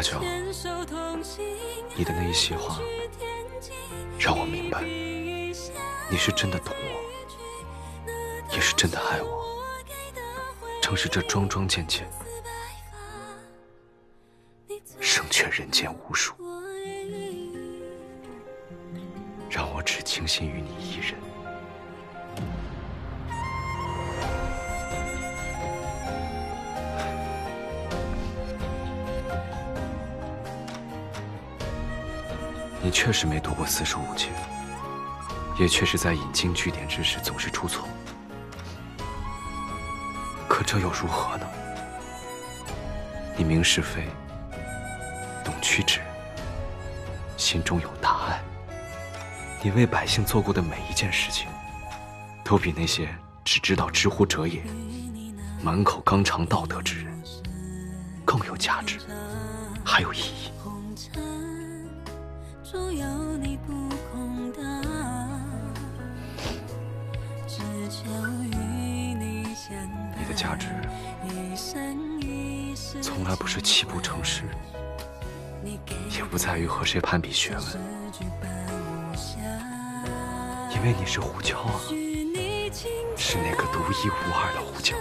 阿娇，你的那一席话，让我明白，你是真的懂我，也是真的爱我。正是这桩桩件件，胜却人间无数，让我只倾心于你一人。你确实没读过四书五经，也确实在引经据典之时总是出错。可这又如何呢？你明是非，懂曲直，心中有大爱。你为百姓做过的每一件事情，都比那些只知道“知乎者也”、满口纲常道德之人更有价值，还有意义。有你的价值从来不是泣不成诗，也不在于和谁攀比学问，因为你是胡椒啊，是那个独一无二的胡椒。